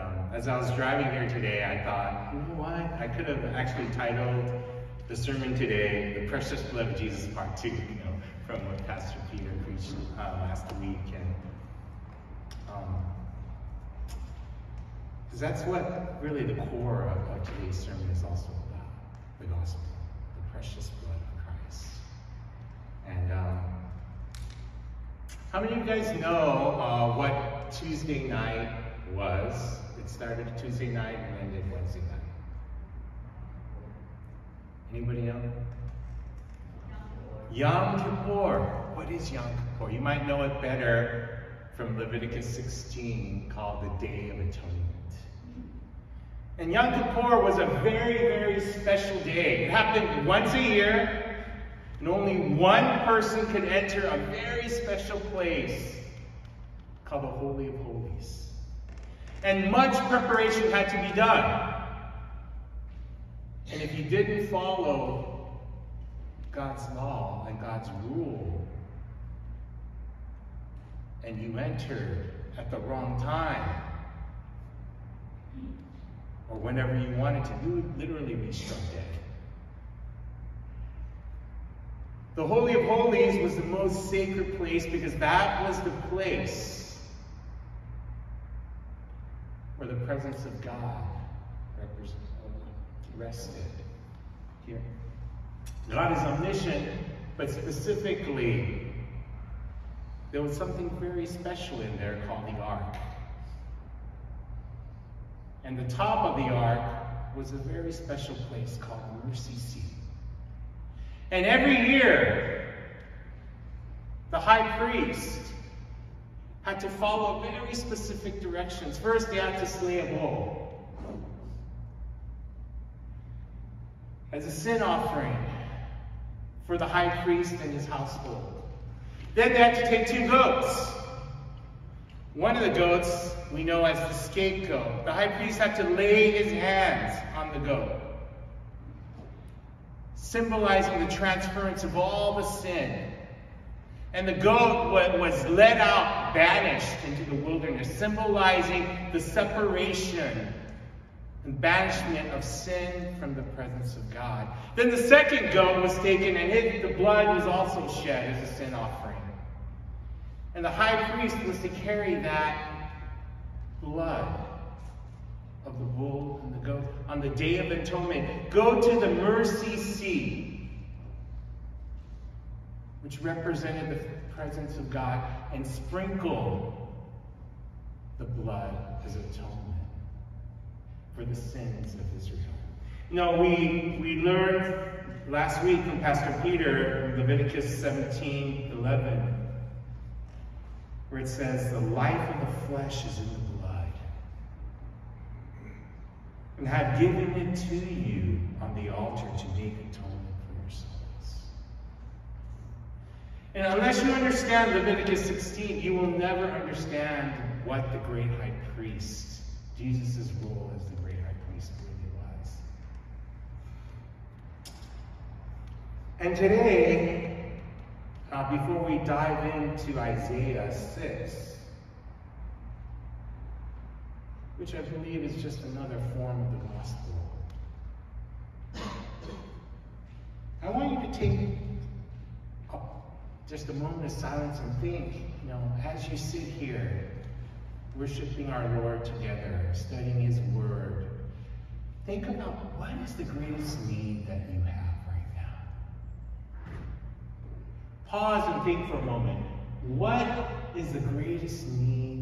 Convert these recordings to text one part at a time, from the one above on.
um, as I was driving here today, I thought, you know what? I could have actually titled the sermon today, The Precious Blood of Jesus Part 2, you know, from what Pastor Peter preached uh, last week. And because um, that's what really the core of, of today's sermon is also about, the gospel, the precious blood of Christ. And um, how many of you guys know uh, what Tuesday night was? It started Tuesday night and ended Wednesday night. Anybody know? Yom Kippur. What is Yom Kippur? You might know it better from Leviticus 16 called the Day of Atonement. And Yom Kippur was a very, very special day. It happened once a year, and only one person could enter a very special place called the Holy of Holies. And much preparation had to be done. And if you didn't follow God's law and God's rule, and you entered at the wrong time, or whenever you wanted to, you would literally be struck dead. The Holy of Holies was the most sacred place because that was the place where the presence of God rested here. God is omniscient, but specifically, there was something very special in there called the ark. And the top of the ark was a very special place called Mercy Seat. And every year, the high priest had to follow very specific directions. First, they had to slay a bull as a sin offering for the high priest and his household. Then they had to take two goats. One of the goats we know as the scapegoat. The high priest had to lay his hands on the goat, symbolizing the transference of all the sin. And the goat was led out, banished into the wilderness, symbolizing the separation and banishment of sin from the presence of God. Then the second goat was taken, and the blood was also shed as a sin offering. And the high priest was to carry that blood of the bull and the goat on the day of atonement. Go to the mercy seat, which represented the presence of God, and sprinkle the blood as atonement for the sins of Israel. You know, we, we learned last week from Pastor Peter, Leviticus 17, 11, where it says, the life of the flesh is in the blood, and I have given it to you on the altar to make atonement for your souls. And unless you understand Leviticus 16, you will never understand what the great high priest, Jesus' role as the great high priest really was. And today, uh, before we dive into Isaiah 6, which I believe is just another form of the gospel. I want you to take just a moment of silence and think, you know, as you sit here, worshiping our Lord together, studying His Word, think about what is the greatest need that you have right now. Pause and think for a moment. What is the greatest need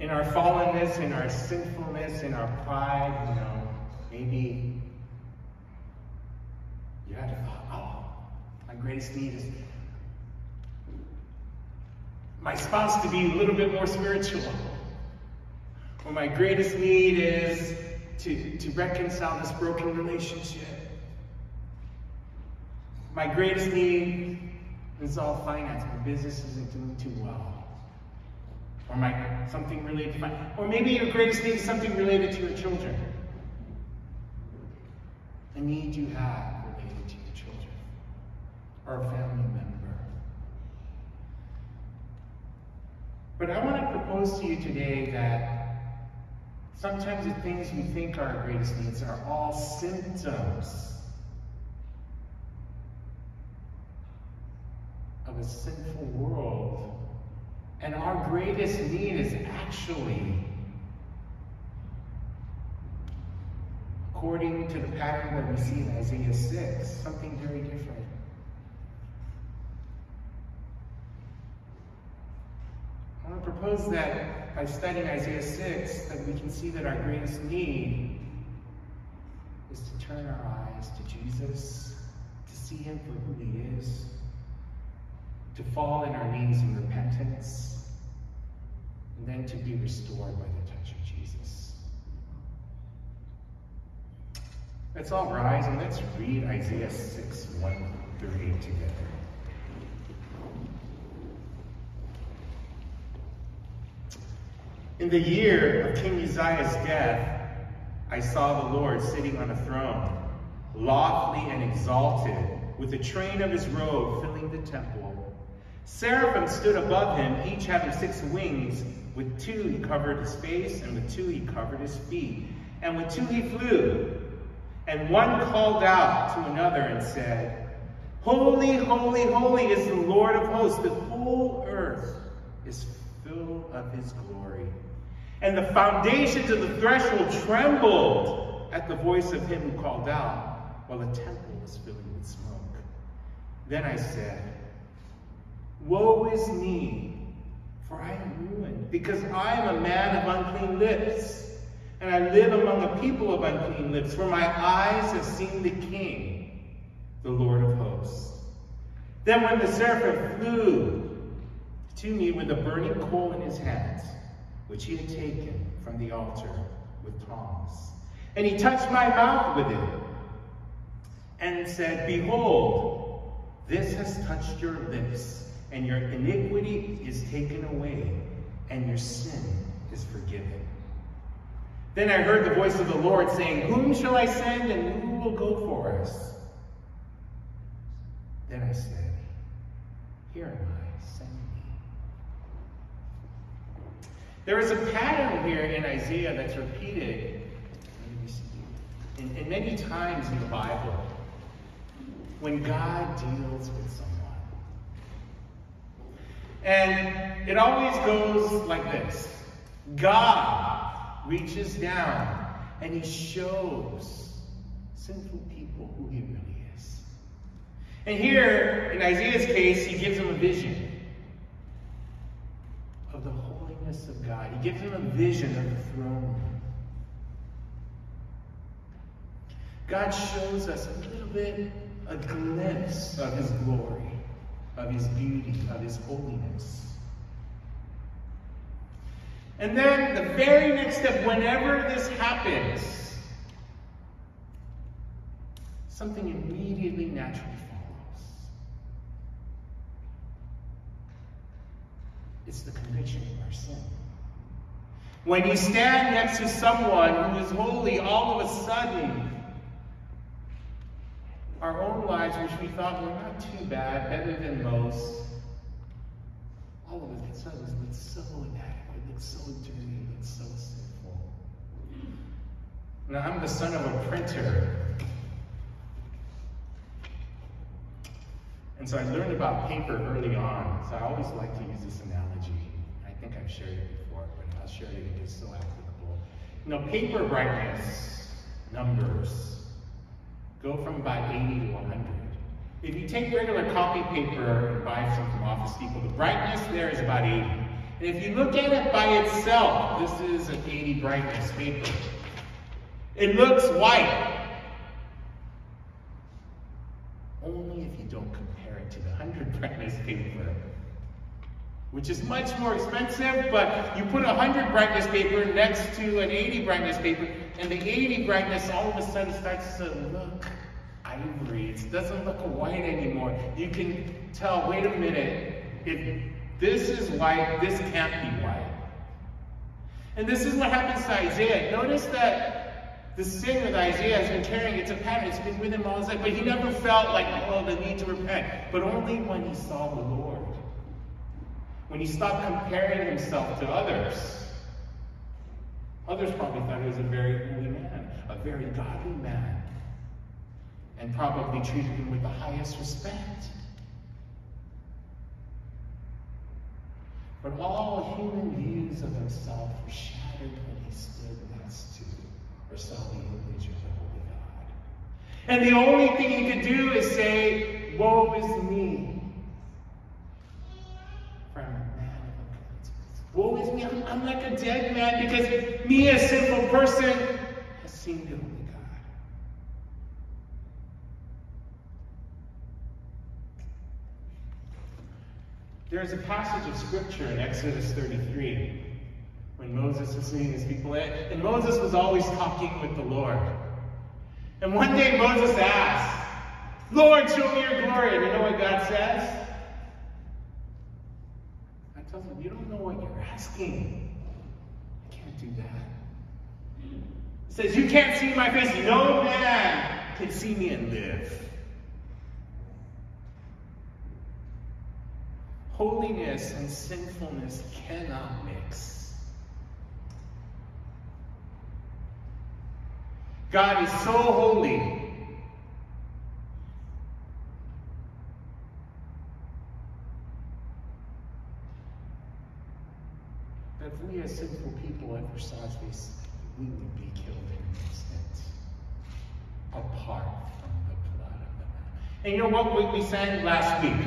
in our fallenness, in our sinfulness, and our pride, you know, maybe you had to thought, oh, my greatest need is my spouse to be a little bit more spiritual. Or my greatest need is to, to reconcile this broken relationship. My greatest need is all finance. My business isn't doing too well. Or might something related to my, or maybe your greatest need is something related to your children. A need you have related to your children or a family member. But I want to propose to you today that sometimes the things we think are our greatest needs are all symptoms of a sinful world. And our greatest need is actually, according to the pattern that we see in Isaiah 6, something very different. I want to propose that by studying Isaiah 6, that we can see that our greatest need is to turn our eyes to Jesus, to see him for who he is, to fall in our knees in repentance, and then to be restored by the touch of Jesus. Let's all rise and let's read Isaiah 6, 1 through 8 together. In the year of King Uzziah's death, I saw the Lord sitting on a throne, lofty and exalted, with the train of his robe filling the temple. Seraphim stood above him, each having six wings. With two he covered his face, and with two he covered his feet. And with two he flew. And one called out to another and said, Holy, holy, holy is the Lord of hosts. The whole earth is full of his glory. And the foundations of the threshold trembled at the voice of him who called out, while the temple was filling with smoke. Then I said, Woe is me, for I am ruined, because I am a man of unclean lips, and I live among a people of unclean lips, for my eyes have seen the King, the Lord of hosts. Then when the seraphim flew to me with a burning coal in his hands, which he had taken from the altar with tongs. And he touched my mouth with it and said, Behold, this has touched your lips, and your iniquity is taken away, and your sin is forgiven. Then I heard the voice of the Lord saying, Whom shall I send, and who will go for us? Then I said, Here am I, send me. There is a pattern here in Isaiah that's repeated in, in many times in the Bible when God deals with someone. And it always goes like this. God reaches down and he shows sinful people who he really is. And here, in Isaiah's case, he gives them a vision of the holiness of God. He gives them a vision of the throne. God shows us a little bit, a glimpse of his glory, of his beauty, of his holiness. And then the very next step, whenever this happens, something immediately naturally follows. It's the conviction of our sin. When you stand next to someone who is holy, all of a sudden, our own lives, which we thought were not too bad, better than most, all of us, it suddenly looks so inadequate, looks so dirty, looks so sinful. Now, I'm the son of a printer. And so I learned about paper early on, so I always like to use this analogy. I think I've shared it before, but I'll share it again, it's so applicable. You know, paper brightness numbers go from about 80 to 100. If you take regular copy paper and buy some from Office Depot, the brightness there is about 80. And if you look at it by itself, this is an 80 brightness paper. It looks white. Only if you don't compare it to the 100 brightness paper, which is much more expensive, but you put a 100 brightness paper next to an 80 brightness paper, and the 80 brightness all of a sudden starts to look ivory. It doesn't look white anymore. You can tell, wait a minute, if this is white, this can't be white. And this is what happens to Isaiah. Notice that the sin that Isaiah has been carrying, it's a pattern, it's been with him all his life, but he never felt like, oh, the need to repent. But only when he saw the Lord. When he stopped comparing himself to others. Others probably thought he was a very holy man, a very godly man, and probably treated him with the highest respect. But all human views of himself were shattered when he stood next to or saw the image of the Holy God. And the only thing he could do is say, Woe is me. Woe is me, I'm, I'm like a dead man because me, a sinful person, has seen the only God. There's a passage of scripture in Exodus 33 when Moses was leading his people and Moses was always talking with the Lord. And one day Moses asked, Lord, show me your glory. And you know what God says? Tells him, You don't know what you're asking. I can't do that. He says, You can't see my face. No man can see me and live. Holiness and sinfulness cannot mix. God is so holy. That if we as sinful people exercise this, we would be killed in an instant. Apart from the blood of the Lamb. And you know what we sang last week?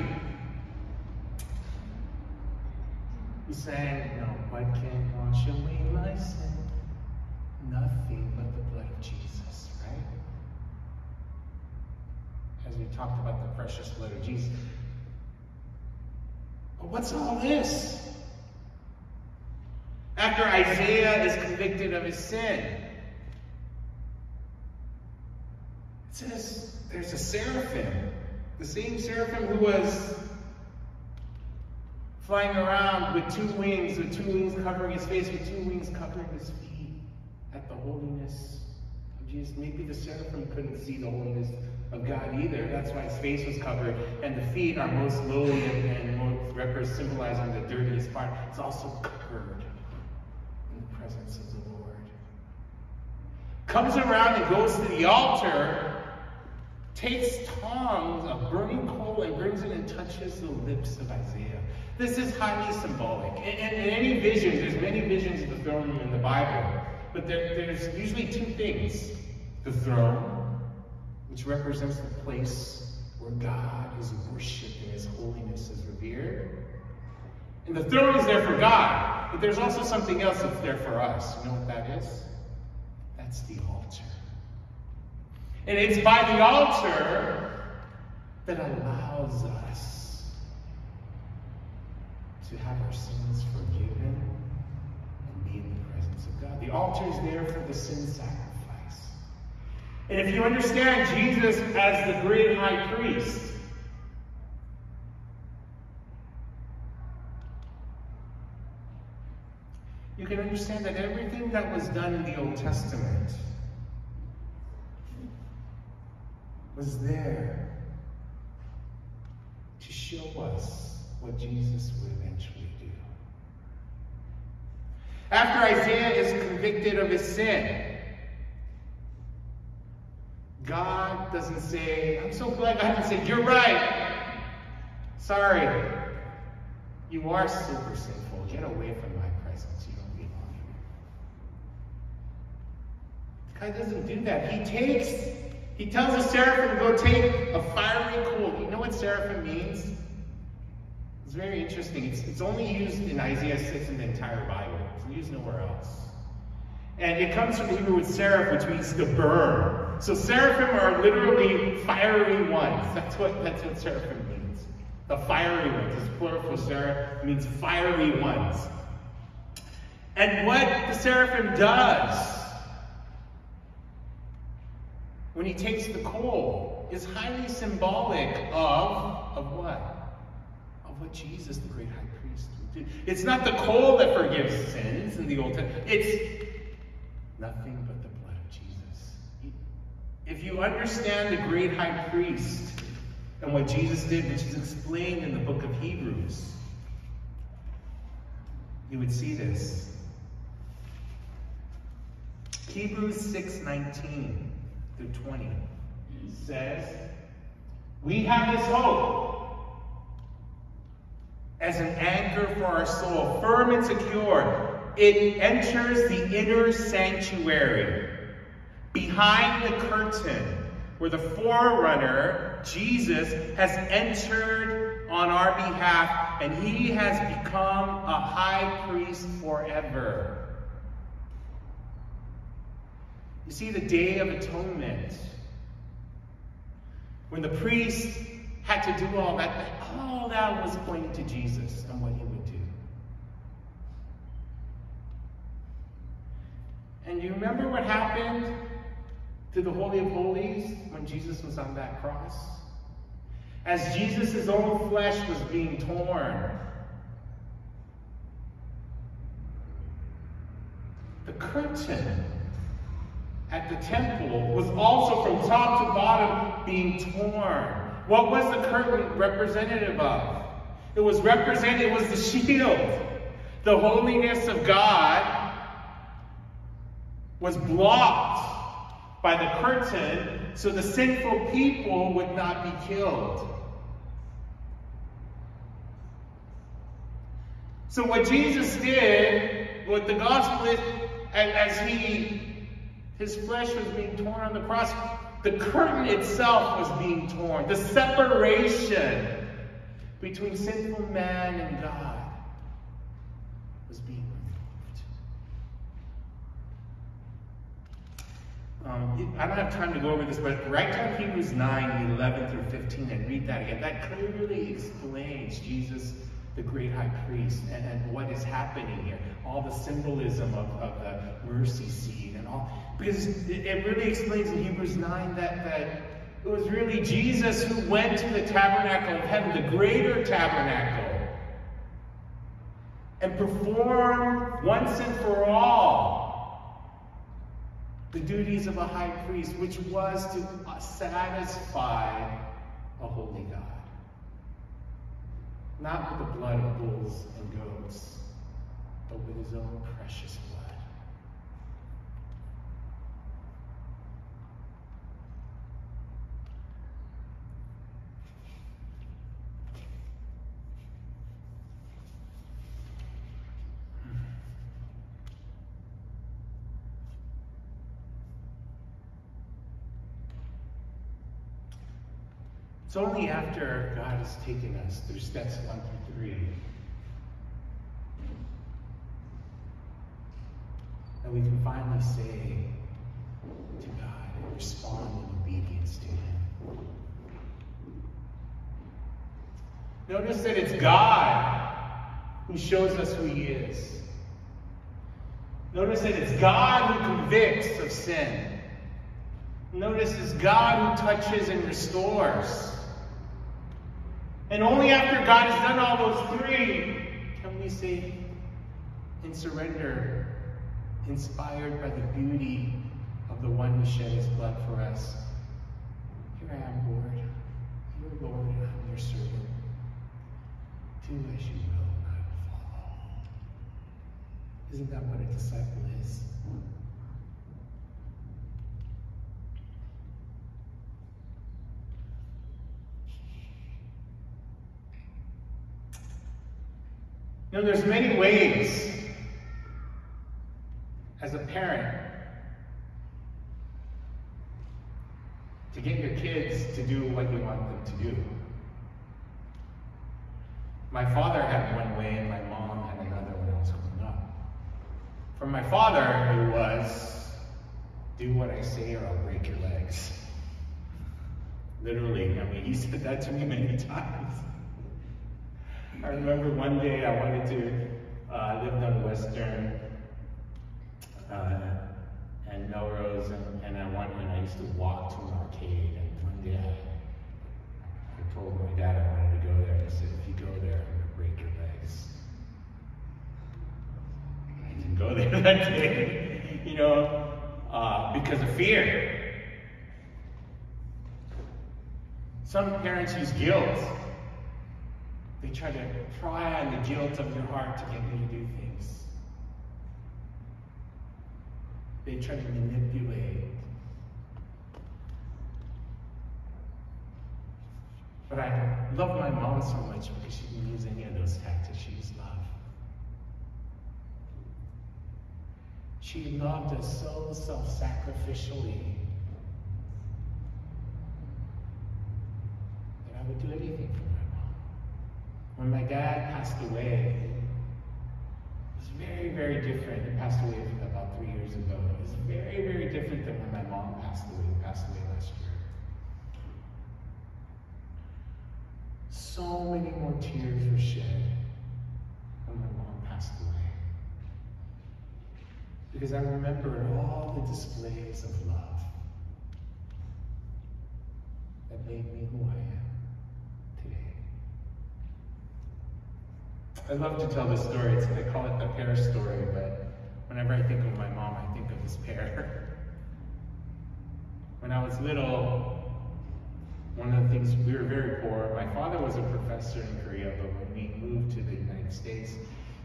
We sang, no, what can wash away my sin? Nothing but the blood of Jesus, right? As we talked about the precious blood of Jesus. But what's all this? After Isaiah is convicted of his sin, it says there's a seraphim, the same seraphim who was flying around with two wings, with two wings covering his face, with two wings covering his feet at the holiness of Jesus. Maybe the seraphim couldn't see the holiness of God either. That's why his face was covered. And the feet are most lowly and, and most represent symbolizing the dirtiest part. It's also covered in the presence of the Lord. Comes around and goes to the altar takes tongs of burning coal and brings it and touches the lips of Isaiah. This is highly symbolic. In, in, in any vision, there's many visions of the throne in the Bible, but there, there's usually two things. The throne, which represents the place where God is worshipped and his holiness is revered. And the throne is there for God, but there's also something else that's there for us. You know what that is? That's the altar. And it's by the altar that allows us to have our sins forgiven and be in the presence of God. The altar is there for the sin sacrifice. And if you understand Jesus as the great high priest, you can understand that everything that was done in the Old Testament was there to show us what Jesus would eventually do. After Isaiah is convicted of his sin, God doesn't say, I'm so glad God doesn't say, You're right. Sorry. You are super sinful. Get away from my presence. You don't belong here. God doesn't do that. He takes he tells the seraphim to go take a fiery coal. You know what seraphim means? It's very interesting. It's, it's only used in Isaiah 6 in the entire Bible. It's used nowhere else. And it comes from the Hebrew with seraph, which means to burn. So seraphim are literally fiery ones. That's what that's what seraphim means. The fiery ones. It's plural for seraph. Means fiery ones. And what the seraphim does when he takes the coal is highly symbolic of, of what? Of what Jesus, the great high priest, would do. It's not the coal that forgives sins in the Old Testament. It's nothing but the blood of Jesus. If you understand the great high priest and what Jesus did, which is explained in the book of Hebrews, you would see this. Hebrews 6:19 through 20 says, We have this hope as an anchor for our soul, firm and secure. It enters the inner sanctuary, behind the curtain, where the forerunner, Jesus, has entered on our behalf, and he has become a high priest forever. You see, the Day of Atonement, when the priest had to do all that, all that was pointing to Jesus and what he would do. And you remember what happened to the Holy of Holies when Jesus was on that cross? As Jesus' own flesh was being torn, the curtain at the temple was also from top to bottom being torn. What was the curtain representative of? It was represented, it was the shield. The holiness of God was blocked by the curtain so the sinful people would not be killed. So what Jesus did, what the gospel is, as he his flesh was being torn on the cross. The curtain itself was being torn. The separation between sinful man and God was being removed. Um, I don't have time to go over this, but write down Hebrews 9, 11 through 15 and read that again. That clearly explains Jesus the great high priest and, and what is happening here. All the symbolism of, of the mercy seat and all. Because it, really explains in Hebrews 9 that, that it was really Jesus who went to the tabernacle of heaven, the greater tabernacle, and performed once and for all the duties of a high priest, which was to satisfy a holy God not with the blood of bulls and goats, but with his own precious blood. It's only after God has taken us through steps one through three that we can finally say to God and respond in obedience to Him. Notice that it's God who shows us who He is. Notice that it's God who convicts of sin. Notice it's God who touches and restores. And only after God has done all those three can we say, in surrender, inspired by the beauty of the one who shed his blood for us. Here I am, Lord. You are Lord, and I'm your servant. Do as you will, and I will follow. Isn't that what a disciple is? You know, there's many ways as a parent to get your kids to do what you want them to do. My father had one way and my mom had another when I was growing up. For my father, it was, do what I say or I'll break your legs. Literally, I mean, he said that to me many times. I remember one day I wanted to, uh, lived on Western uh, and Melrose, and, and I wanted, and I used to walk to an arcade. And one day I, I told my dad I wanted to go there. And he said, if you go there, I'm going to break your legs. I didn't go there that day, you know, uh, because of fear. Some parents use guilt. They try to pry on the guilt of your heart to get you to do things. They try to manipulate. But I love my mom so much because she didn't use any of those tactics. She used love. She loved us so self sacrificially that I would do anything for mom. When my dad passed away, it was very, very different. He passed away about three years ago. It was very, very different than when my mom passed away. Passed away last year. So many more tears were shed when my mom passed away. Because I remember all the displays of love that made me who I am today. I love to tell this story. It's, I call it the pear story, but whenever I think of my mom, I think of this pear. when I was little, one of the things, we were very poor. My father was a professor in Korea, but when we moved to the United States,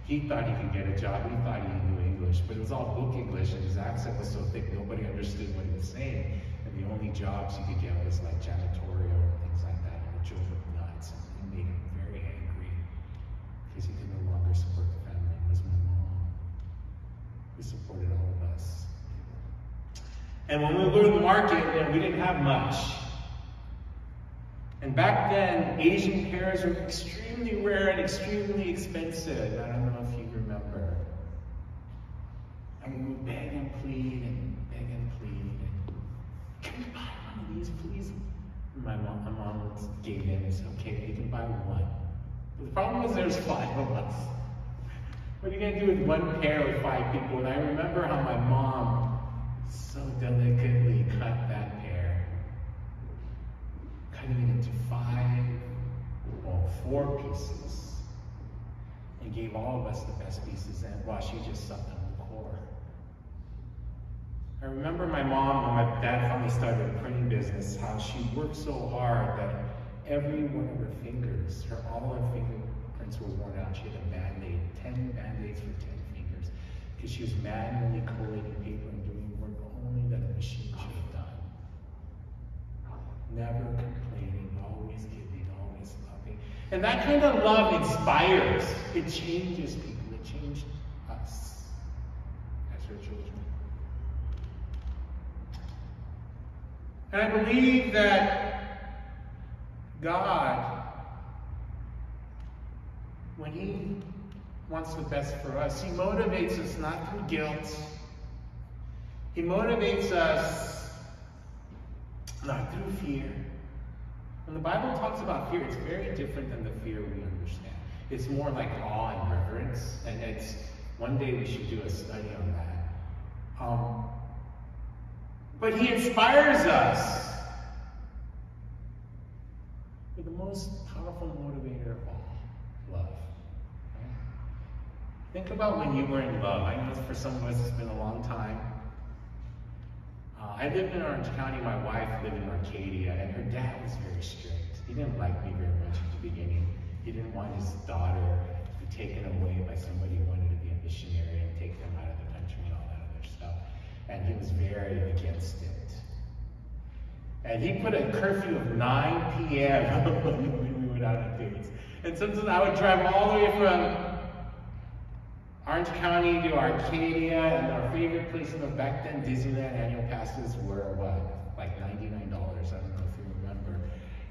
he thought he could get a job. He thought he knew English, but it was all book English, and his accent was so thick nobody understood what he was saying. And the only jobs he could get was like janitorial and things like that. And the him nuts. And it made him very angry because he could no longer support the family. It was my mom who supported all of us. And when we were in the market, know, we didn't have much. And back then, Asian pears were extremely rare and extremely expensive. I don't know if you remember. And we would beg and plead and beg and plead. And, can we buy one of these, please? My mom, my mom gave in and said, okay, you can buy one. But the problem is there's five of us. What are you going to do with one pear with five people? And I remember how my mom so delicately cut that pear cutting it into five or four pieces and gave all of us the best pieces and while she just sucked on the core. I remember my mom when my dad finally started a printing business, how she worked so hard that every one of her fingers, her all her were worn out. She had a band-aid, 10 band-aids for 10 fingers, because she was manually collating paper and doing work only that a machine should have done. Never complaining, always giving, always loving. And that kind of love inspires. It changes people. It changed us as her children. And I believe that God, when He wants the best for us, He motivates us not through guilt. He motivates us not through fear. When the Bible talks about fear, it's very different than the fear we understand. It's more like awe and reverence, and it's one day we should do a study on that. Um, but he inspires us with the most powerful motivator of all, love. Think about when you were in love. I know for some of us it's been a long time. Uh, I lived in Orange County. My wife lived in Arcadia, and her dad was very strict. He didn't like me very much at the beginning. He didn't want his daughter to be taken away by somebody who wanted to be a missionary and take them out of the country and all that other stuff. And he was very against it. And he put a curfew of 9 p.m. when we went out on dates. And sometimes I would drive all the way from Orange County to Arcadia, and our favorite place in the back then, Disneyland annual passes were what? Like $99. I don't know if you remember.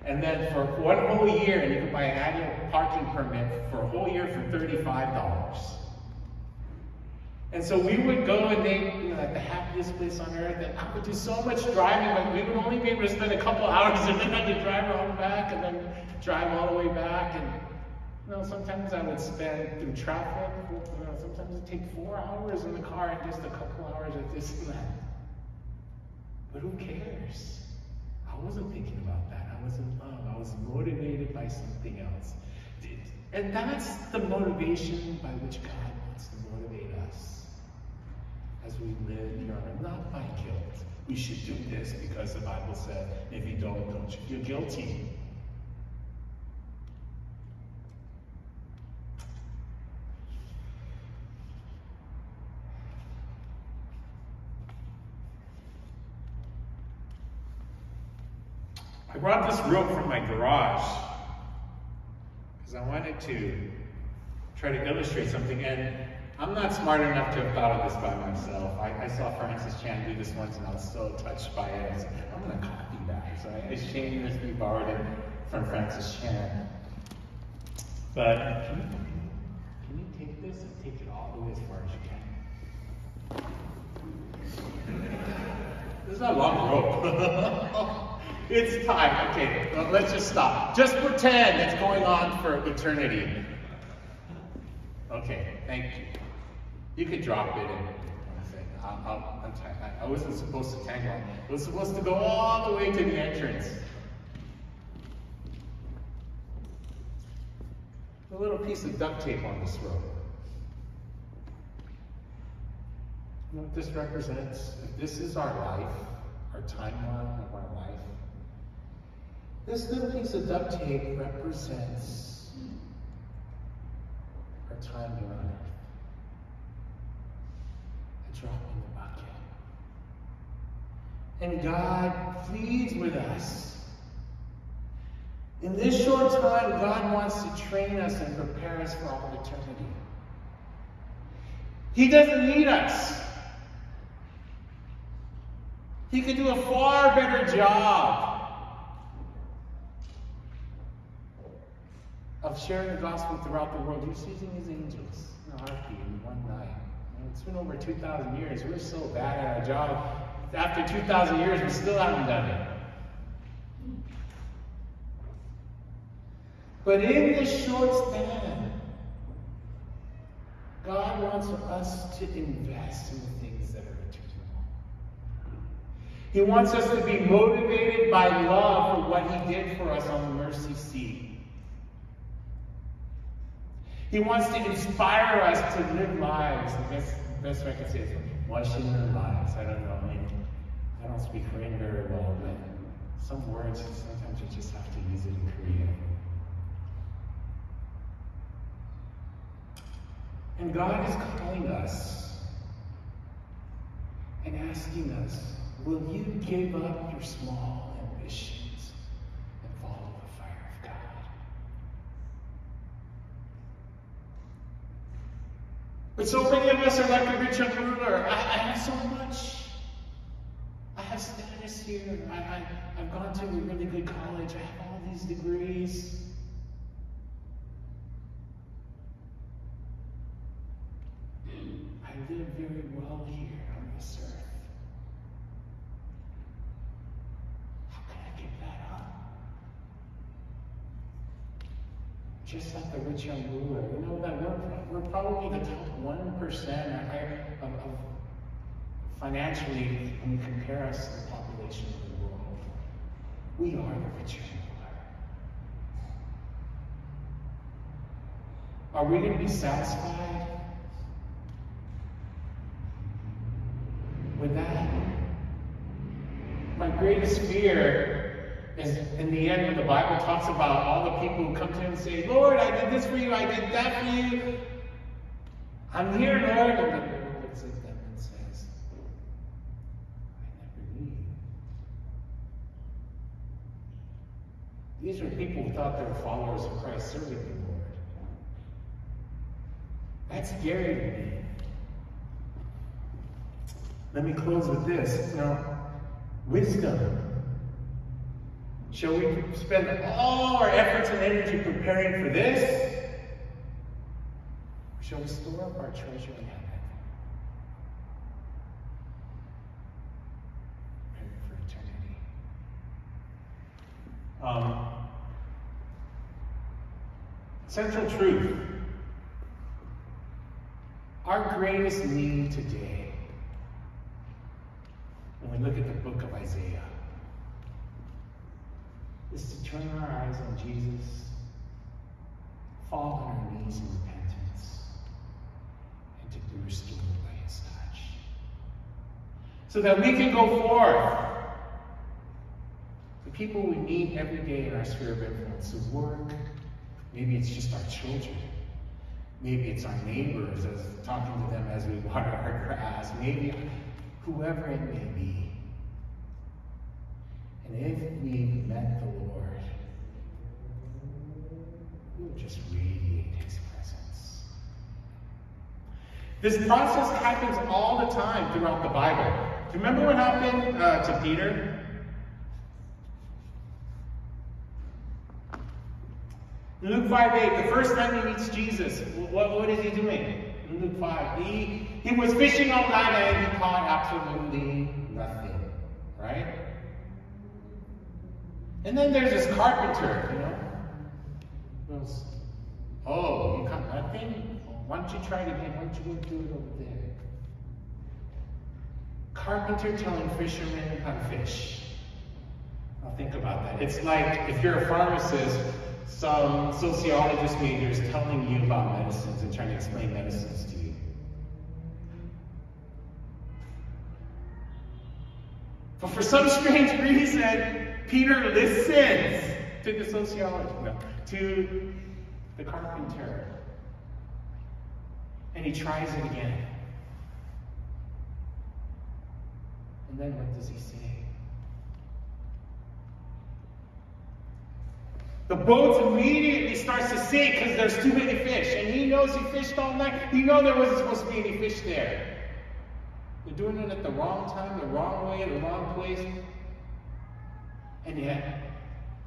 And then for one whole year, and you could buy an annual parking permit for a whole year for $35. And so we would go and they, you know, like the happiest place on earth, and I would do so much driving, but we would only be able to spend a couple hours and then I to drive all back and then drive all the way back. And you know, sometimes I would spend through traffic, you know, sometimes it'd take four hours in the car and just a couple hours at Disneyland. But who cares? I wasn't thinking about that. I was in love. I was motivated by something else. And that's the motivation by which God wants to motivate us. as we live here on not by guilt. We should do this because the Bible said, if you don't, don't you? You're guilty. I brought this rope from my garage because I wanted to try to illustrate something. And I'm not smart enough to have thought of this by myself. I, I saw Francis Chan do this once and I was so touched by it. I said, I'm going to copy that. So I shamelessly borrowed it from Francis Chan. But can you, can you take this and take it all the way as far as you can? This is a long rope. It's time. Okay, well, let's just stop. Just pretend it's going on for eternity. Okay, thank you. You could drop it i I wasn't supposed to tangle. It was supposed to go all the way to the entrance. A little piece of duct tape on this rope. You know what this represents? If this is our life, our timeline of our life, this little piece of duct tape represents our time here on earth. A drop in the bucket. And God pleads with us. In this short time, God wants to train us and prepare us for all eternity. He doesn't need us. He could do a far better job of sharing the gospel throughout the world. He's using his angels in a heartbeat in one night. And it's been over 2,000 years. We're so bad at our job. After 2,000 years, we still haven't done it. But in this short span, God wants us to invest in the things that are eternal. He wants us to be motivated by love for what He did for us on the mercy seat. He wants to inspire us to live lives. The best, best way I can say is washing our lives. I don't know. I, mean, I don't speak Korean very well, but some words, sometimes you just have to use it in Korean. And God is calling us and asking us, will you give up your small ambitions and follow the fire of God? But so many of us are like the rich young ruler. I, I have so much. I have status here. I, I, I've gone to a really good college. I have all these degrees. I live very well here on this earth. How can I give that up? Just like the rich young ruler. You know that we're, we're probably the top 1% of, of financially when you compare us to the population of the world. We are the rich young ruler. Are we going to be satisfied with that. My greatest fear is in the end when the Bible talks about all the people who come to him and say, Lord, I did this for you, I did that for you. I'm here, Lord. And the Lord looks at them and says, I never knew you. These are people who thought they were followers of Christ, serving the Lord. That's scary to me. Let me close with this. Now, wisdom. Shall we spend all our efforts and energy preparing for this? Or shall we store up our treasure in heaven? For eternity. Um, central truth. Our greatest need today when we look at the book of Isaiah turn our eyes on Jesus, fall on our knees in repentance, and to be restored by his touch. so that we can go forth. The people we meet every day in our sphere of influence, the work, maybe it's just our children. Maybe it's our neighbors as talking to them as we water our grass. Maybe whoever it may be. And if we've met the Lord, we would just radiate his presence. This process happens all the time throughout the Bible. Do you remember what happened uh, to Peter? Luke 5 8, the first time he meets Jesus, what, what is he doing? Luke 5, he, he was fishing all night and he caught absolutely nothing, right? And then there's this carpenter, you know. Goes, oh, you caught nothing? Why don't you try it again? Why don't you go do it over there? Carpenter telling fishermen how to fish. Now think about that. It's like if you're a pharmacist some sociologist major is telling you about medicines and trying to explain medicines to you. But for some strange reason, Peter listens to the sociologist, no, to the carpenter. And he tries it again. And then what does he say? The boat immediately starts to sink because there's too many fish. And he knows he fished all night. He knows there wasn't supposed to be any fish there. They're doing it at the wrong time, the wrong way, the wrong place. And yet,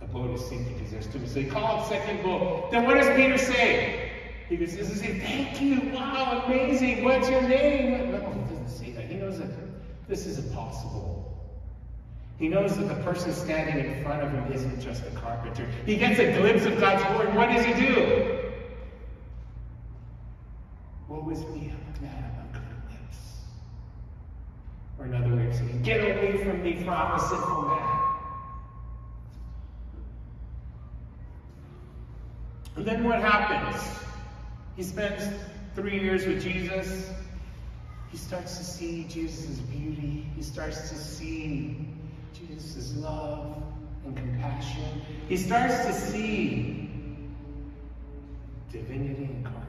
the boat is sinking because there's too many. So he calls second boat. Then what does Peter say? He goes, he says, thank you, wow, amazing. What's your name? No, he doesn't say that. He knows that this is impossible. He knows that the person standing in front of him isn't just a carpenter. He gets a glimpse of God's glory. What does he do? Woe is me, a man of unclean lips. Or another way of saying, get away from me, for I'm a sinful man. And then what happens? He spends three years with Jesus. He starts to see Jesus' beauty. He starts to see Jesus' love and compassion. He starts to see divinity incarnate.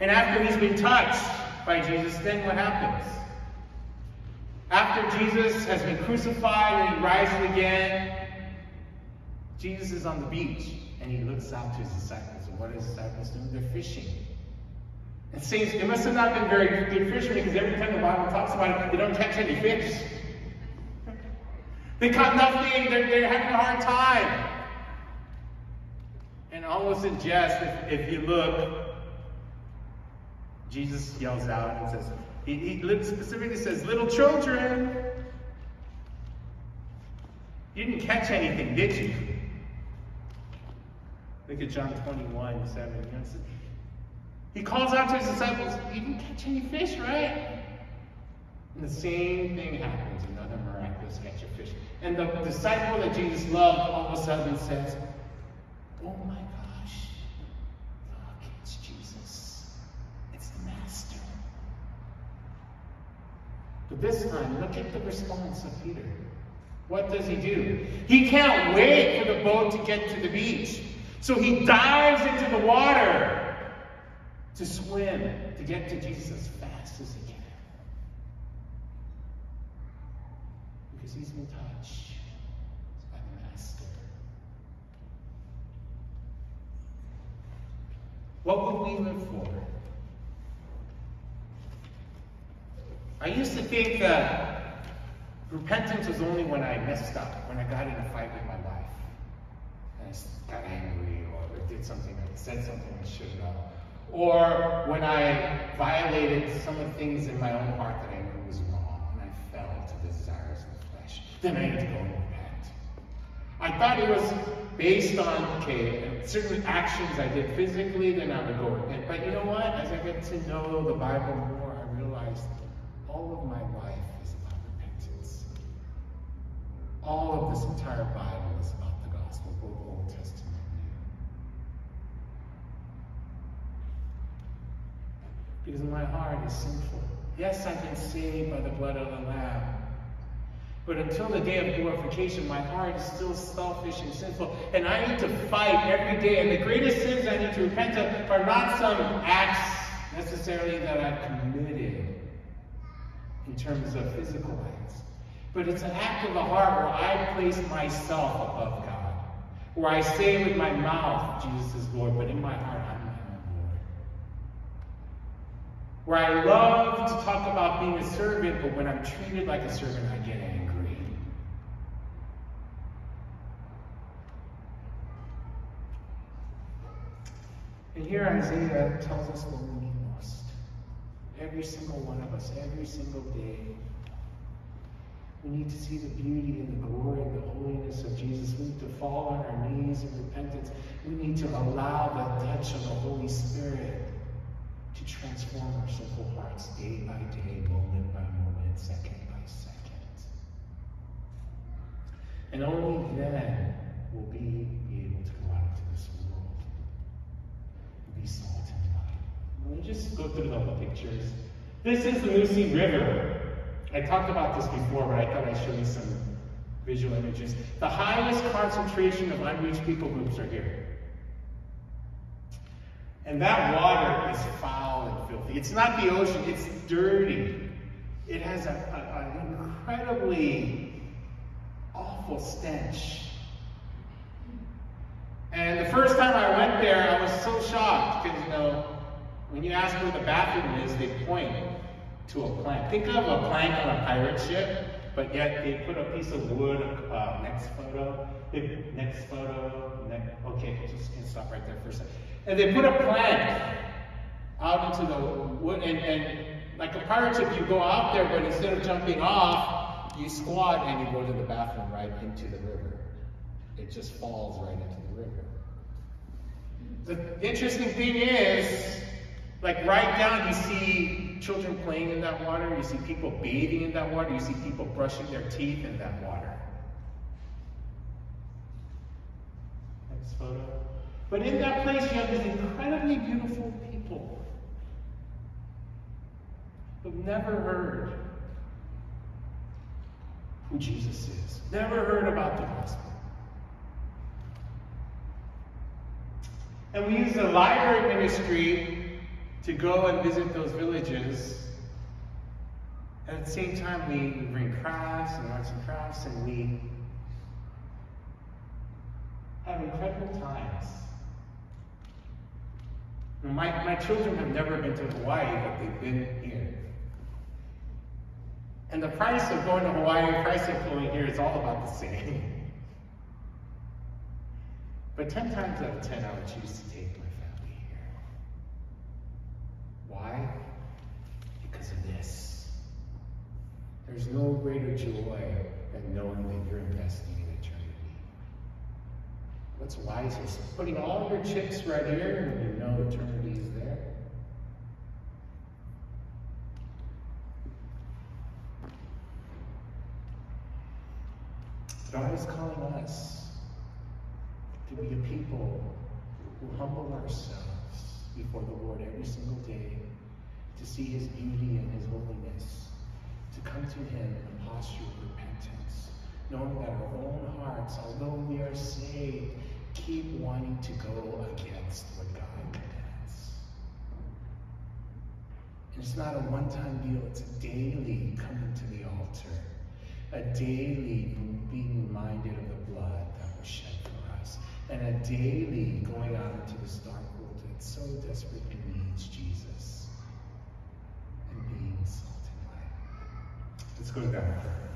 And after he's been touched by Jesus, then what happens? After Jesus has been crucified and he rises again, Jesus is on the beach and he looks out to his disciples. And what are his disciples doing? They're fishing. It seems they must have not been very good fishermen because every time the Bible talks about it, they don't catch any fish. They caught nothing. They're, they're having a hard time. And almost in jest, if, if you look, Jesus yells out and says, he, he specifically says, little children, you didn't catch anything, did you? Look at John 21, 7. He calls out to his disciples, you didn't catch any fish, right? And the same thing happens, another miraculous catch of fish. And the disciple that Jesus loved all of a sudden says, Oh my gosh, look, it's Jesus. It's the Master. But this time, look at the response of Peter. What does he do? He can't wait for the boat to get to the beach. So he dives into the water to swim, to get to Jesus as fast as he can. Because he's been touched by the Master. What would we live for? I used to think that repentance was only when I messed up, when I got in a fight with my wife. And I got angry said something I shouldn't have. Or when I violated some of the things in my own heart that I knew was wrong and I fell to the desires of the flesh, then I had to go and repent. I thought it was based on, okay, certain actions I did physically, then I would go repent. But you know what? As I get to know the Bible more, I realized all of my life is about repentance. All of this entire Bible is about the gospel, both Old Testament because my heart is sinful. Yes, I've been saved by the blood of the Lamb. But until the day of glorification, my heart is still selfish and sinful. And I need to fight every day. And the greatest sins I need to repent of are not some acts necessarily that I've committed in terms of physical acts. But it's an act of the heart where I place myself above God. Where I say with my mouth, Jesus is Lord, but in my heart, I'm my own Lord. Where I love to talk about being a servant, but when I'm treated like a servant, I get angry. And here Isaiah tells us what we must. Every single one of us, every single day. We need to see the beauty and the glory and the holiness of Jesus. We need to fall on our knees in repentance. We need to allow the touch of the Holy Spirit to transform our simple hearts day by day, moment by moment, second by second. And only then will we be able to go out into this world and be salt and light. Let me just go through the pictures. This is the Musi River. I talked about this before, but I thought I'd show you some visual images. The highest concentration of unreached people groups are here. And that water is foul and filthy. It's not the ocean, it's dirty. It has a, a, an incredibly awful stench. And the first time I went there, I was so shocked because, you know, when you ask where the bathroom is, they point to a plank. Think of a plank on a pirate ship, but yet they put a piece of wood, uh, next photo, they, next photo, next, okay, just can stop right there for a second. And they put a plank out into the wood, and, and like a pirate ship, you go out there, but instead of jumping off, you squat and you go to the bathroom right into the river. It just falls right into the river. The interesting thing is, like right down, you see children playing in that water, you see people bathing in that water, you see people brushing their teeth in that water. Next photo. But in that place, you have these incredibly beautiful people who've never heard who Jesus is, never heard about the gospel. And we use the library ministry to go and visit those villages. And at the same time, we bring crafts and arts and crafts, and we have incredible times. My, my children have never been to Hawaii, but they've been here. And the price of going to Hawaii, the price of going here is all about the same. But 10 times out of 10, I would choose to take my family here. Why? Because of this. There's no greater joy than knowing that you're investing in. What's wiser? Putting all your chips right here when you know eternity is there. God is calling us to be a people who humble ourselves before the Lord every single day, to see his beauty and his holiness, to come to him in a posture of repentance, knowing that our own hearts, although we are saved, keep wanting to go against what God commands. And it's not a one-time deal, it's a daily coming to the altar, a daily being reminded of the blood that was shed for us, and a daily going out into this dark world that so desperately needs Jesus and being salt and light. Let's go to that.